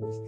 Jesus.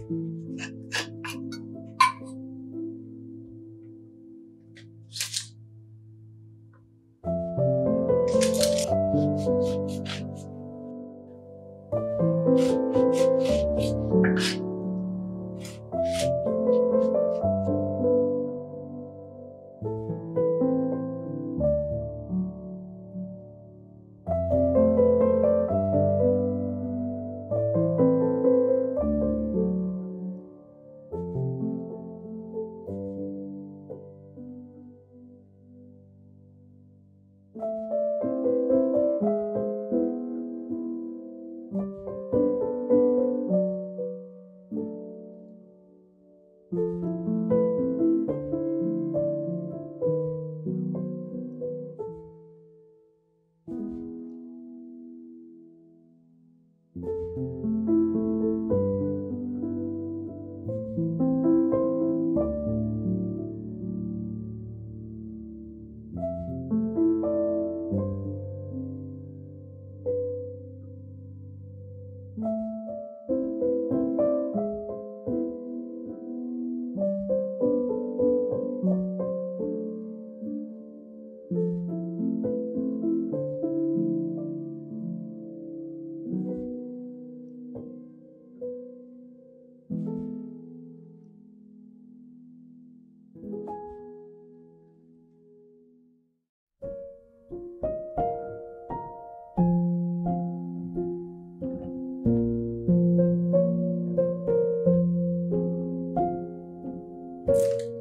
you